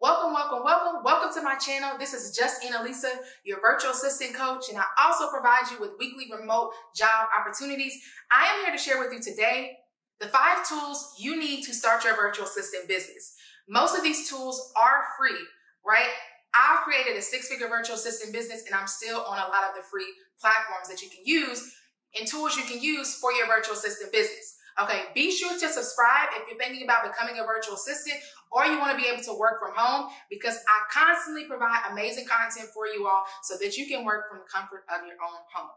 Welcome, welcome, welcome. Welcome to my channel. This is Just Annalisa, your virtual assistant coach, and I also provide you with weekly remote job opportunities. I am here to share with you today the five tools you need to start your virtual assistant business. Most of these tools are free, right? I've created a six-figure virtual assistant business and I'm still on a lot of the free platforms that you can use and tools you can use for your virtual assistant business. Okay, be sure to subscribe if you're thinking about becoming a virtual assistant or you want to be able to work from home because I constantly provide amazing content for you all so that you can work from the comfort of your own home.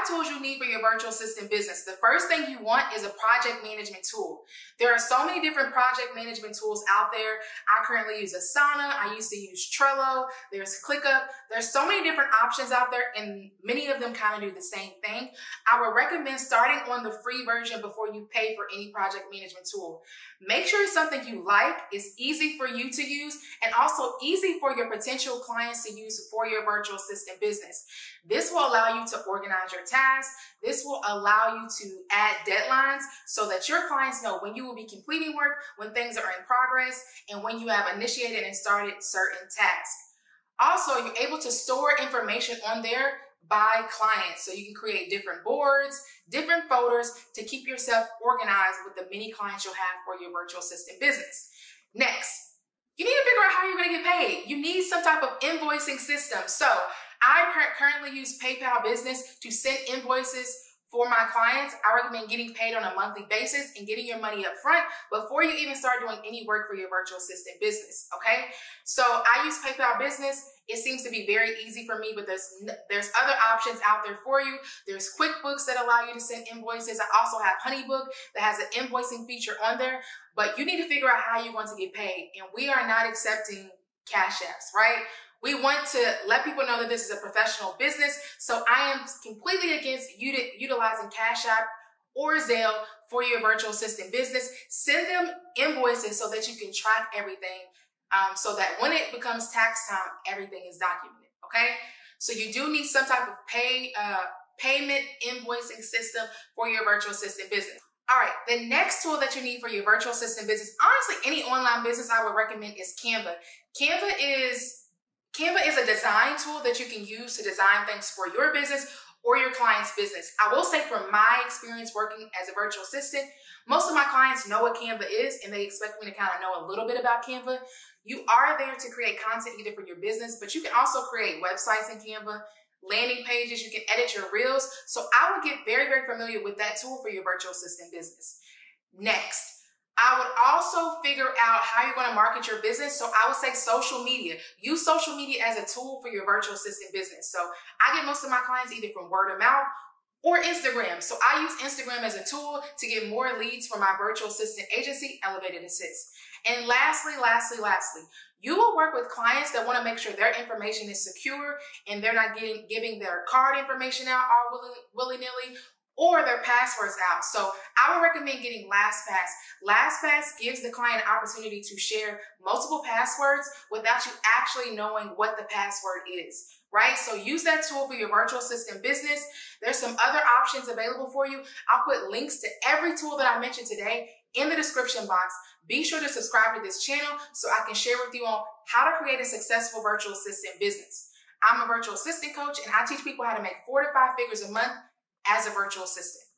Five tools you need for your virtual assistant business. The first thing you want is a project management tool. There are so many different project management tools out there. I currently use Asana. I used to use Trello. There's ClickUp. There's so many different options out there and many of them kind of do the same thing. I would recommend starting on the free version before you pay for any project management tool. Make sure it's something you like, it's easy for you to use, and also easy for your potential clients to use for your virtual assistant business. This will allow you to organize your tasks. This will allow you to add deadlines so that your clients know when you will be completing work, when things are in progress, and when you have initiated and started certain tasks. Also, you're able to store information on there by clients. So you can create different boards, different folders to keep yourself organized with the many clients you'll have for your virtual assistant business. Next, you need to figure out how you're going to get paid. You need some type of invoicing system. So I currently use PayPal Business to send invoices for my clients, I recommend getting paid on a monthly basis and getting your money up front before you even start doing any work for your virtual assistant business, okay? So I use PayPal Business. It seems to be very easy for me, but there's there's other options out there for you. There's QuickBooks that allow you to send invoices. I also have HoneyBook that has an invoicing feature on there, but you need to figure out how you want to get paid. And we are not accepting cash apps, right? We want to let people know that this is a professional business. So I am completely against utilizing Cash App or Zelle for your virtual assistant business. Send them invoices so that you can track everything um, so that when it becomes tax time, everything is documented, okay? So you do need some type of pay uh, payment invoicing system for your virtual assistant business. All right, the next tool that you need for your virtual assistant business, honestly, any online business I would recommend is Canva. Canva is Canva is a design tool that you can use to design things for your business or your client's business. I will say from my experience working as a virtual assistant, most of my clients know what Canva is and they expect me to kind of know a little bit about Canva. You are there to create content either for your business, but you can also create websites in Canva, landing pages, you can edit your reels. So I would get very, very familiar with that tool for your virtual assistant business. Next, I would also figure out how you're going to market your business. So I would say social media. Use social media as a tool for your virtual assistant business. So I get most of my clients either from word of mouth or Instagram. So I use Instagram as a tool to get more leads for my virtual assistant agency, Elevated Assist. And lastly, lastly, lastly, you will work with clients that want to make sure their information is secure and they're not getting giving their card information out all willy-nilly or their passwords out. So I would recommend getting LastPass. LastPass gives the client an opportunity to share multiple passwords without you actually knowing what the password is, right? So use that tool for your virtual assistant business. There's some other options available for you. I'll put links to every tool that I mentioned today in the description box. Be sure to subscribe to this channel so I can share with you on how to create a successful virtual assistant business. I'm a virtual assistant coach and I teach people how to make four to five figures a month as a virtual assistant.